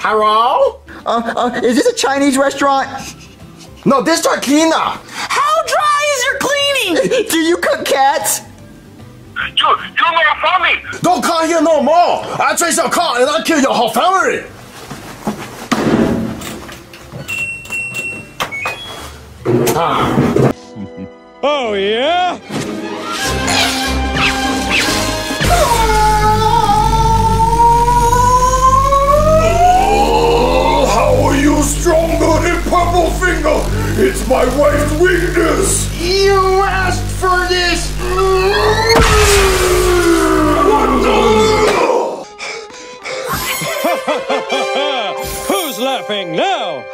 Hello? Uh, uh, is this a Chinese restaurant? No, this dry cleaner. How dry is your cleaning? Do you cook cats? You, you not funny. Don't come here no more. I trace your car and I kill your whole family. Ah. Oh, yeah? Stronger than Purple Finger? It's my wife's weakness. You asked for this. Who's laughing now?